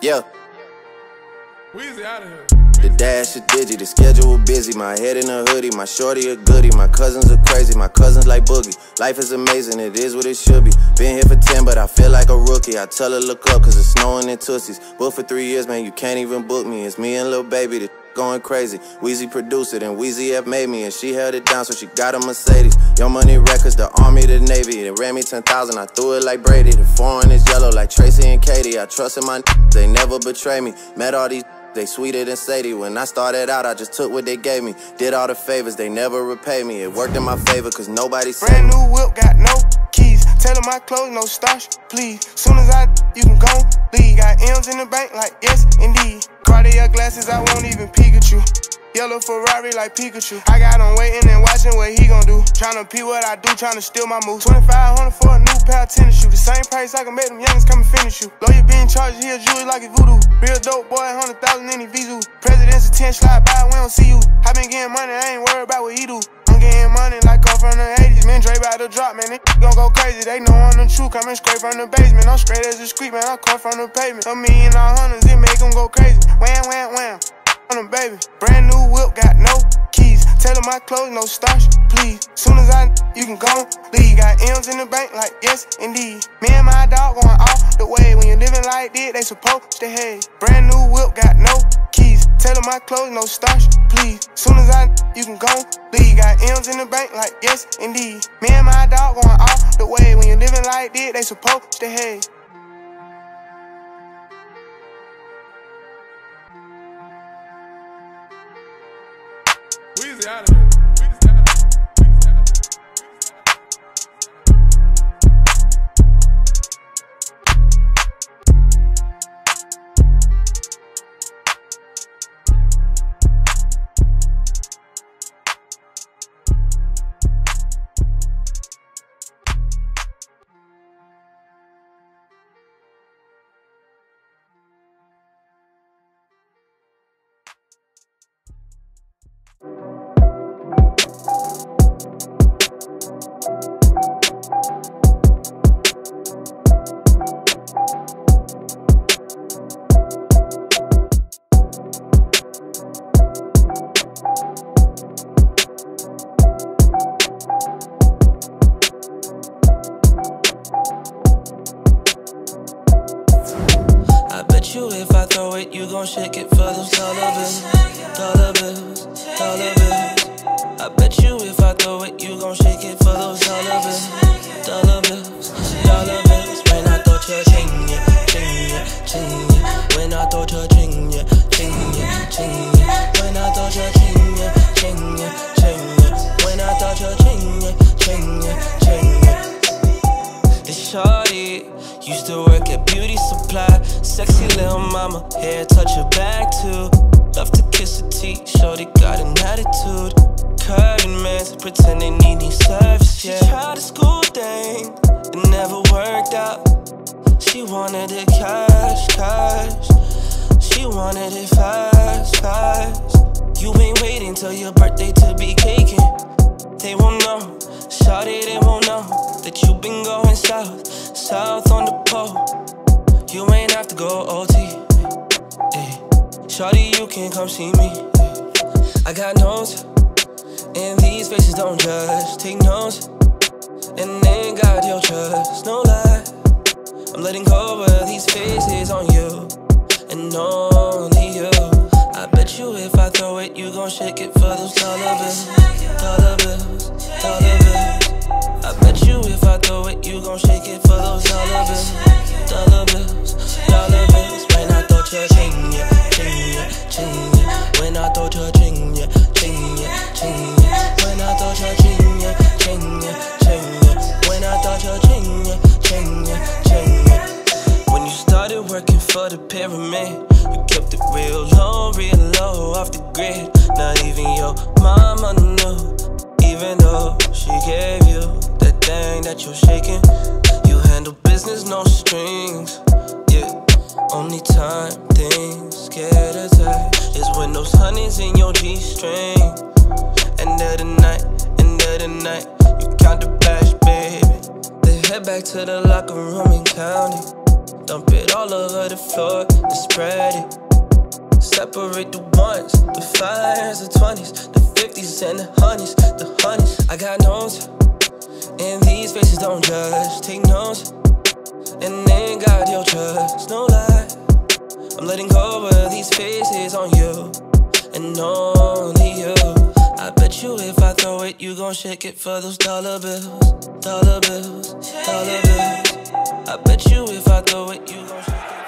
Yeah. Weezy out of here. The dash is digi, the schedule busy. My head in a hoodie, my shorty a goodie. My cousins are crazy, my cousins like boogie. Life is amazing, it is what it should be. Been here for 10, but I feel like a rookie. I tell her look up, cause it's snowing in Tussies. Booked for three years, man, you can't even book me. It's me and Lil Baby, the going crazy. Weezy produced it, and Weezy F made me, and she held it down, so she got a Mercedes. Your money records, the army, the navy. They ran me 10,000, I threw it like Brady. The foreign is yellow like Tracy and Katie. I trust in my they never betray me. Met all these they sweeter than Sadie. When I started out, I just took what they gave me. Did all the favors, they never repay me. It worked in my favor, cause nobody. Brand new whip, got no keys. Tell them my clothes, no starch, please. Soon as I, you can go leave. Got M's in the bank, like yes, indeed. Cartier glasses, I won't even Pikachu. Yellow Ferrari like Pikachu. I got him waiting and watching what he gon' do. Tryna pee what I do, tryna steal my moves. 2500 for a new pair of tennis shoes. The same price I can make them youngins come and finish you. Lawyer being charged, he a jewelry like a voodoo. Real dope boy, 100,000 in his visu. President's attention, slide by, we don't see you. I been getting money, I ain't worried about what he do. Getting money like I'm from the 80s. Man, Dre about to drop, man. They gon' go crazy. They know I'm the truth. Coming straight from the basement. I'm straight as a street, man. I come from the pavement. A million all hundreds, it make them go crazy. Wham, wham, wham on them, baby. Brand new whip, got no keys. Them my clothes, no starch, please. Soon as I, you can go leave. Got M's in the bank, like yes, indeed. Me and my dog going off like this, they supposed to hate. Brand new whip, got no keys. Tell them my clothes, no starch, please. Soon as I, you can go leave. Got M's in the bank, like yes, indeed. Me and my dog going off the way. When you living like this, they supposed to hate. Weezy out of here. You if I throw it, you gon' shake it for those dollar bills, dollar bills, dollar bills. I bet you if I throw it, you gon' shake it for those dollar bills, dollar bills, dollar bills. When I throw your ching ya, ching ya, ching ya. When I throw your ching ya, ching ya, ching ya. When I throw your ching ya, ching ya, ching ya. When I throw your ching ya, ching ya, ching ya. It's shorty used to work at beauty supply. Sexy little mama, hair touch her back too. Love to kiss her teeth, shorty got an attitude. Curving man, pretend they need service. Yeah. She tried a school thing, it never worked out. She wanted it cash, cash. She wanted it fast, fast. You ain't waiting till your birthday to be caking. They won't know, shawty, they won't know that you been going south, south on the pole. You ain't have to go OT. Ay. Shawty, you can come see me. I got notes, and these faces don't judge. Take notes, and they ain't got your trust. No lie, I'm letting go of these faces on you, and you. Bet you if I throw it, you gon' shake it for those dollar bills, dollar bills, dollar bills. I bet you if I throw it, you gon' shake it for those dollar bills, dollar bills, dollar bills. When I throw your ching ya, ching ya, ching ya. When I throw your ching ya, ching ya, ching ya. When I throw your ching ya, ching ya, ching ya. When I throw your ching ya, ching ya, ching ya. When you started working for the pyramid, off the grid. Not even your mama knew, even though she gave you that thing that you're shaking. You handle business, no strings. Yeah, only time things get attacked is when those honeys in your G string. End of the night, end of the night, you count the bash, baby. They head back to the locker room and count it. Dump it all over the floor and spread it. Separate the ones, the fives, the twenties, the fifties, and the honeys, the honeys. I got notes, and these faces don't judge. Take notes, and then God your trust. No lie, I'm letting go of these faces on you, and only you. I bet you if I throw it, you gon' shake it for those dollar bills, dollar bills, dollar bills. I bet you if I throw it, you gon' shake it.